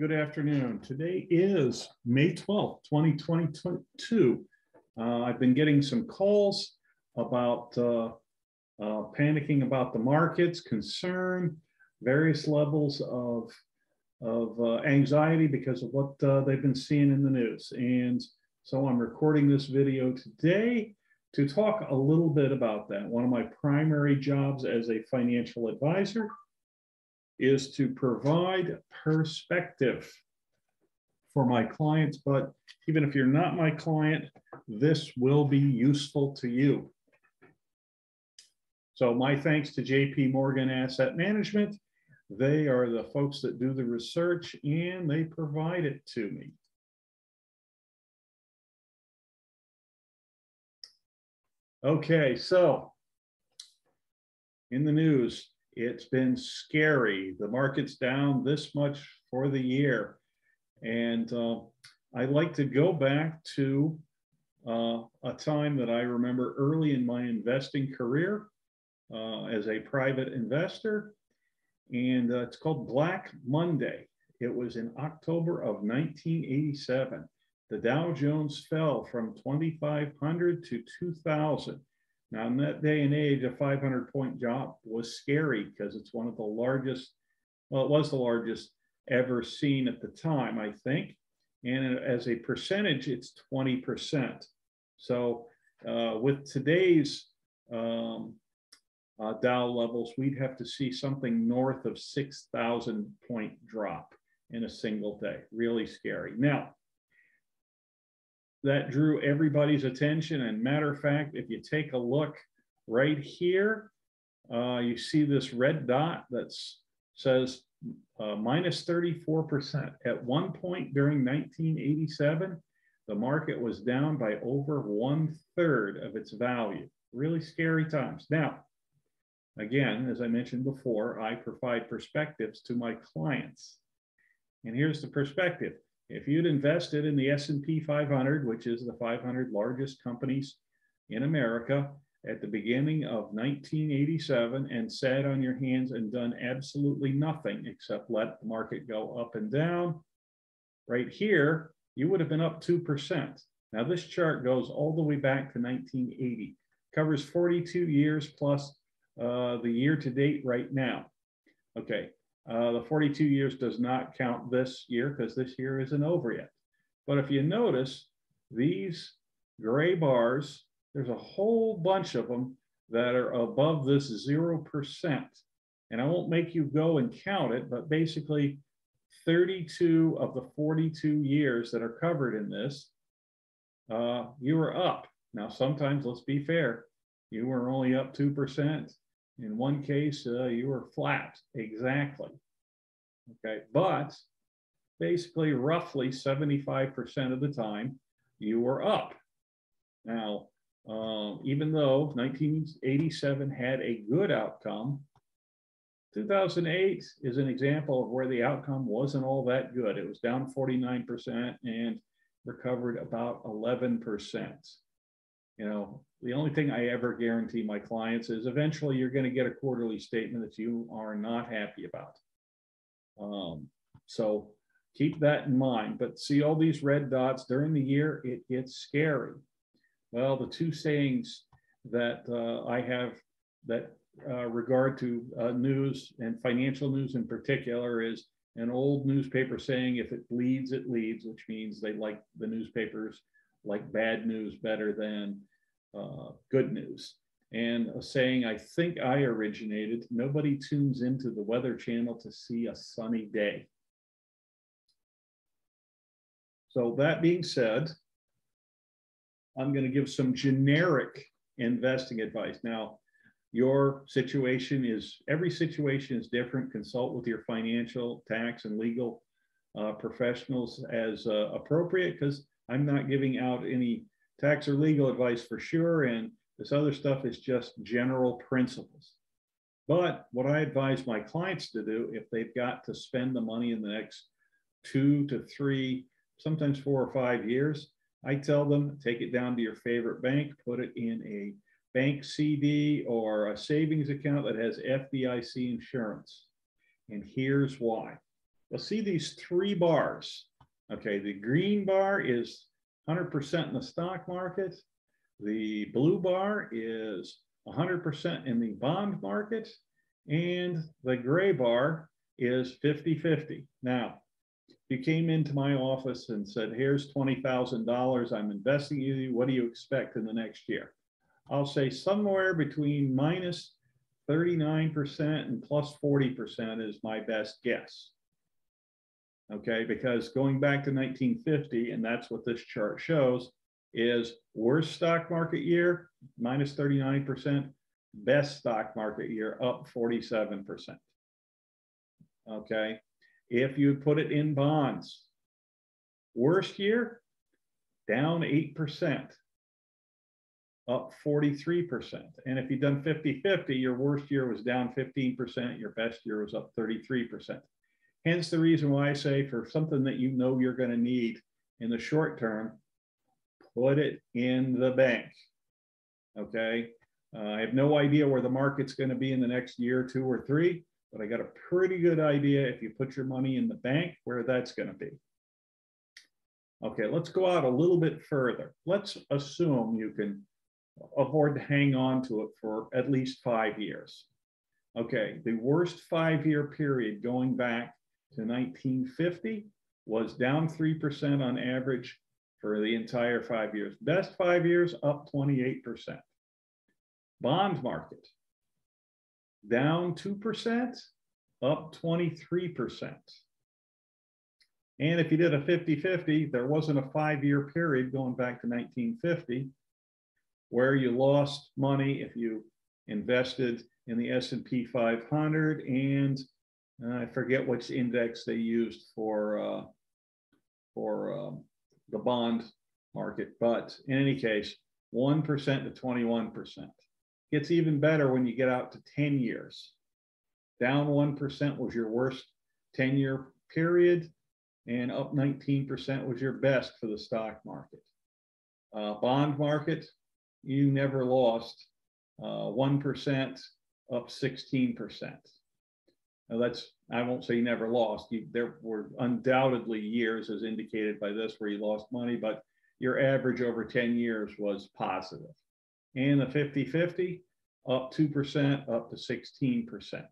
Good afternoon. Today is May 12th, 2022. Uh, I've been getting some calls about uh, uh, panicking about the markets, concern, various levels of, of uh, anxiety because of what uh, they've been seeing in the news. And so I'm recording this video today to talk a little bit about that. One of my primary jobs as a financial advisor is to provide perspective for my clients. But even if you're not my client, this will be useful to you. So my thanks to JP Morgan Asset Management. They are the folks that do the research and they provide it to me. Okay, so in the news, it's been scary. The market's down this much for the year. And uh, I like to go back to uh, a time that I remember early in my investing career uh, as a private investor. And uh, it's called Black Monday. It was in October of 1987. The Dow Jones fell from 2,500 to 2,000. Now, in that day and age, a 500 point drop was scary because it's one of the largest, well, it was the largest ever seen at the time, I think. And as a percentage, it's 20%. So uh, with today's um, uh, Dow levels, we'd have to see something north of 6,000 point drop in a single day. Really scary. Now, that drew everybody's attention. And matter of fact, if you take a look right here, uh, you see this red dot that says uh, minus 34%. At one point during 1987, the market was down by over one third of its value. Really scary times. Now, again, as I mentioned before, I provide perspectives to my clients. And here's the perspective. If you'd invested in the S&P 500, which is the 500 largest companies in America at the beginning of 1987 and sat on your hands and done absolutely nothing except let the market go up and down, right here, you would have been up 2%. Now this chart goes all the way back to 1980, covers 42 years plus uh, the year to date right now. Okay, uh, the 42 years does not count this year because this year isn't over yet. But if you notice, these gray bars, there's a whole bunch of them that are above this 0%. And I won't make you go and count it, but basically 32 of the 42 years that are covered in this, uh, you were up. Now, sometimes, let's be fair, you were only up 2%. In one case, uh, you were flat, exactly. Okay, but basically, roughly 75% of the time, you were up. Now, uh, even though 1987 had a good outcome, 2008 is an example of where the outcome wasn't all that good. It was down 49% and recovered about 11%. You know, the only thing I ever guarantee my clients is eventually you're going to get a quarterly statement that you are not happy about. Um, so keep that in mind. But see all these red dots during the year, it gets scary. Well, the two sayings that uh, I have that uh, regard to uh, news and financial news in particular is an old newspaper saying, if it bleeds, it leads, which means they like the newspapers like bad news better than uh, good news. And a saying I think I originated nobody tunes into the Weather Channel to see a sunny day. So, that being said, I'm going to give some generic investing advice. Now, your situation is every situation is different. Consult with your financial, tax, and legal uh, professionals as uh, appropriate because I'm not giving out any tax or legal advice for sure. And this other stuff is just general principles. But what I advise my clients to do if they've got to spend the money in the next two to three, sometimes four or five years, I tell them take it down to your favorite bank, put it in a bank CD or a savings account that has FDIC insurance. And here's why. you'll see these three bars. Okay, the green bar is 100% in the stock market. The blue bar is 100% in the bond market. And the gray bar is 50 50. Now, you came into my office and said, Here's $20,000 I'm investing in you. What do you expect in the next year? I'll say somewhere between minus 39% and plus 40% is my best guess. Okay, because going back to 1950, and that's what this chart shows, is worst stock market year, minus 39%, best stock market year, up 47%. Okay, if you put it in bonds, worst year, down 8% up 43%. And if you've done 50 50, your worst year was down 15%, your best year was up 33%. Hence the reason why I say for something that you know you're going to need in the short term, put it in the bank. Okay. Uh, I have no idea where the market's going to be in the next year, two or three, but I got a pretty good idea if you put your money in the bank where that's going to be. Okay, let's go out a little bit further. Let's assume you can afford to hang on to it for at least five years. Okay, the worst five year period going back to 1950 was down 3% on average for the entire five years. Best five years, up 28%. Bond market, down 2%, up 23%. And if you did a 50 50, there wasn't a five year period going back to 1950 where you lost money if you invested in the S&P 500 and I forget which index they used for uh, for um, the bond market, but in any case, 1% to 21%. Gets even better when you get out to 10 years. Down 1% was your worst 10 year period, and up 19% was your best for the stock market. Uh, bond market, you never lost uh, 1% up 16%. Now that's, I won't say never lost. You, there were undoubtedly years, as indicated by this, where you lost money, but your average over 10 years was positive. And the 50 50, up 2%, up to 16%.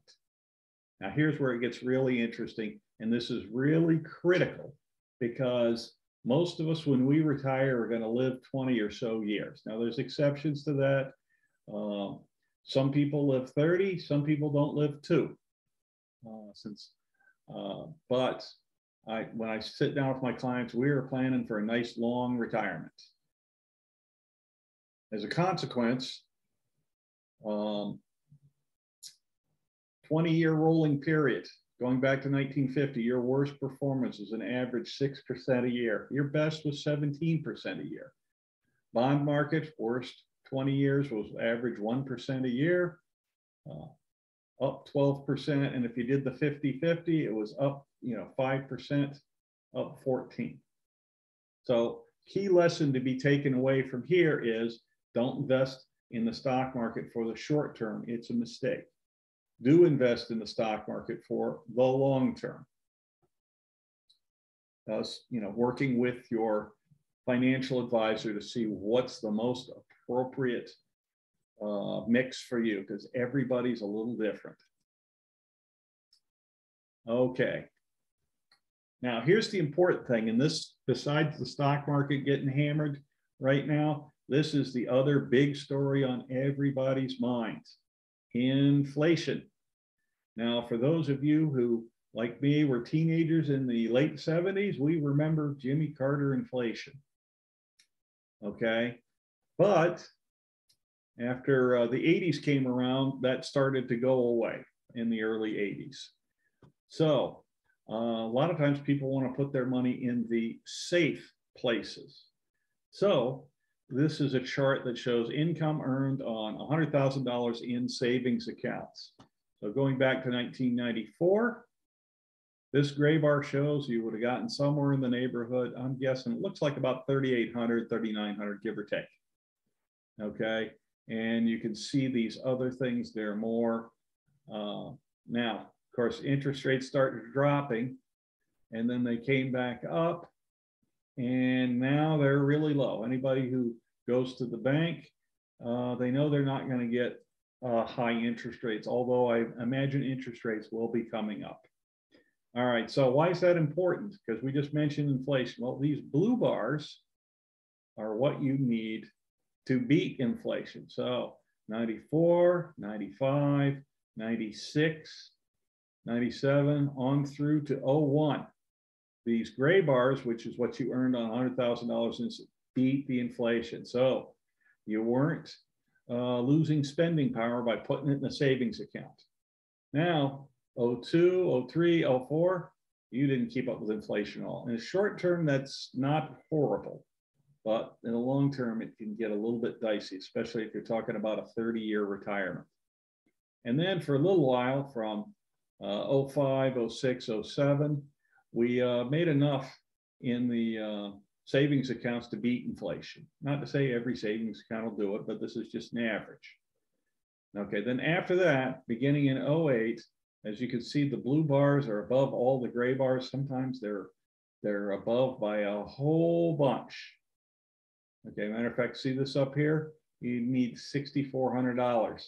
Now, here's where it gets really interesting. And this is really critical because most of us, when we retire, are going to live 20 or so years. Now, there's exceptions to that. Um, some people live 30, some people don't live two. Uh, since, uh, but I, when I sit down with my clients, we are planning for a nice long retirement. As a consequence, um, 20 year rolling period Going back to 1950, your worst performance was an average 6% a year. Your best was 17% a year. Bond market, worst 20 years was average 1% a year, uh, up 12%. And if you did the 50 50, it was up, you know, 5%, up 14. So, key lesson to be taken away from here is don't invest in the stock market for the short term. It's a mistake do invest in the stock market for the long term. Thus, you know, working with your financial advisor to see what's the most appropriate uh, mix for you because everybody's a little different. Okay. Now, here's the important thing, and this, besides the stock market getting hammered right now, this is the other big story on everybody's minds inflation. Now, for those of you who, like me, were teenagers in the late 70s, we remember Jimmy Carter inflation. Okay. But after uh, the 80s came around, that started to go away in the early 80s. So, uh, a lot of times people want to put their money in the safe places. So, this is a chart that shows income earned on $100,000 in savings accounts. So going back to 1994, this gray bar shows you would have gotten somewhere in the neighborhood. I'm guessing it looks like about 3,800, 3,900, give or take. Okay. And you can see these other things there more. Uh, now, of course, interest rates started dropping. and then they came back up and now they're really low. Anybody who goes to the bank, uh, they know they're not going to get uh, high interest rates, although I imagine interest rates will be coming up. All right, so why is that important? Because we just mentioned inflation. Well, these blue bars are what you need to beat inflation. So 94, 95, 96, 97, on through to 01. These gray bars, which is what you earned on $100,000, beat the inflation. So you weren't uh, losing spending power by putting it in a savings account. Now, 02, 03, 04, you didn't keep up with inflation at all. In the short term, that's not horrible. But in the long term, it can get a little bit dicey, especially if you're talking about a 30 year retirement. And then for a little while from uh, 05, 06, 07, we uh, made enough in the uh, savings accounts to beat inflation. Not to say every savings account will do it, but this is just an average. Okay, then after that, beginning in 08, as you can see, the blue bars are above all the gray bars. Sometimes they're they're above by a whole bunch. Okay, matter of fact, see this up here? You need $6,400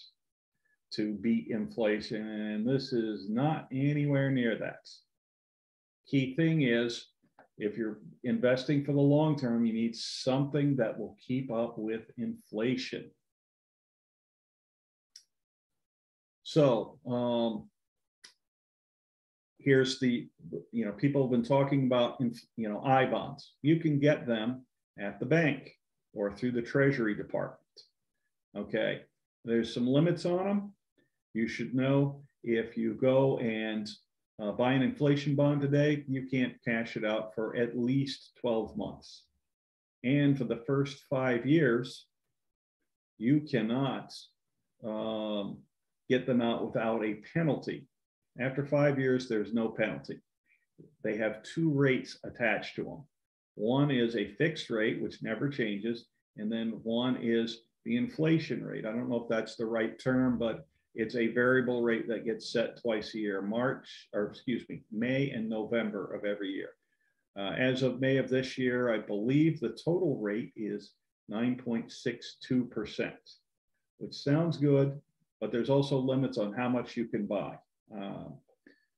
to beat inflation, and this is not anywhere near that. Key thing is, if you're investing for the long term, you need something that will keep up with inflation. So um, here's the, you know, people have been talking about, you know, I bonds. You can get them at the bank or through the Treasury Department. Okay, there's some limits on them. You should know if you go and uh, buy an inflation bond today, you can't cash it out for at least 12 months. And for the first five years, you cannot um, get them out without a penalty. After five years, there's no penalty. They have two rates attached to them. One is a fixed rate, which never changes, and then one is the inflation rate. I don't know if that's the right term, but it's a variable rate that gets set twice a year, March, or excuse me, May and November of every year. Uh, as of May of this year, I believe the total rate is 9.62%, which sounds good, but there's also limits on how much you can buy. Uh,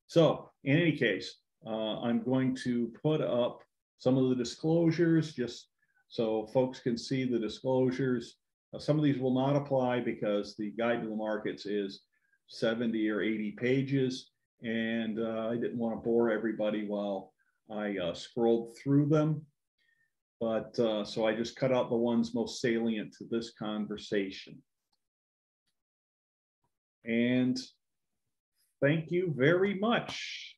so in any case, uh, I'm going to put up some of the disclosures just so folks can see the disclosures. Uh, some of these will not apply because the guide to the markets is 70 or 80 pages. And uh, I didn't want to bore everybody while I uh, scrolled through them. But uh, so I just cut out the ones most salient to this conversation. And thank you very much.